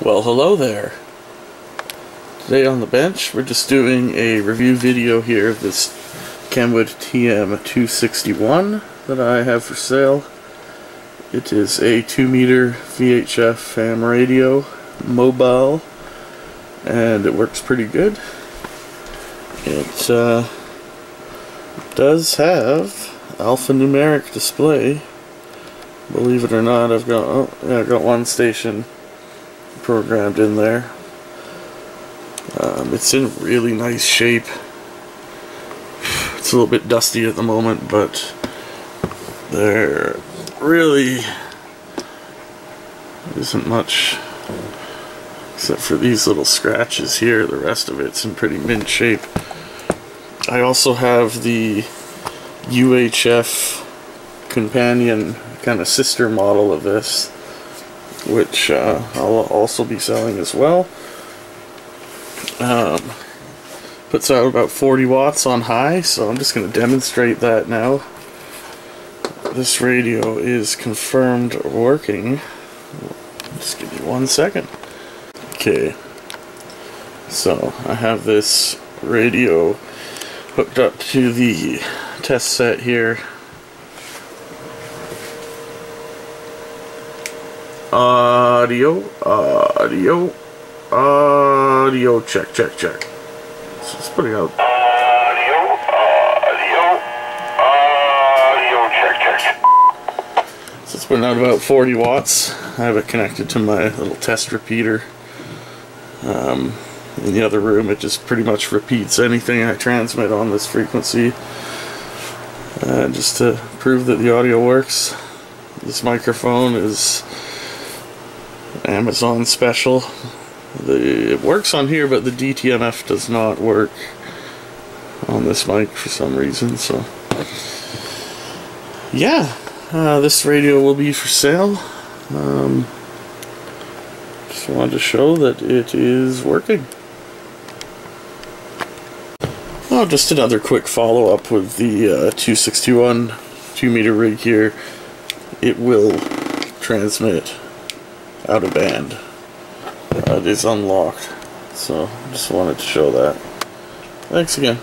Well, hello there. Today on the bench, we're just doing a review video here of this Kenwood TM261 that I have for sale. It is a 2 meter VHF ham radio, mobile, and it works pretty good. It uh, does have alphanumeric display. Believe it or not, I've got oh, yeah, I've got one station programmed in there. Um, it's in really nice shape. It's a little bit dusty at the moment, but there really isn't much except for these little scratches here. The rest of it's in pretty mint shape. I also have the UHF companion kind of sister model of this which uh, I'll also be selling as well. Um, puts out about 40 watts on high, so I'm just going to demonstrate that now. This radio is confirmed working. Just give me one second. Okay, so I have this radio hooked up to the test set here Audio, audio, audio, check, check, check. So it's putting out. Audio, audio, audio, check, check. So it's putting out about 40 watts. I have it connected to my little test repeater. Um, in the other room, it just pretty much repeats anything I transmit on this frequency. Uh, just to prove that the audio works. This microphone is Amazon special. The, it works on here, but the DTMF does not work on this mic for some reason. So, yeah, uh, this radio will be for sale. Um, just wanted to show that it is working. Oh, just another quick follow up with the uh, 261 2 meter rig here. It will transmit out of band. Uh, it is unlocked. So just wanted to show that. Thanks again.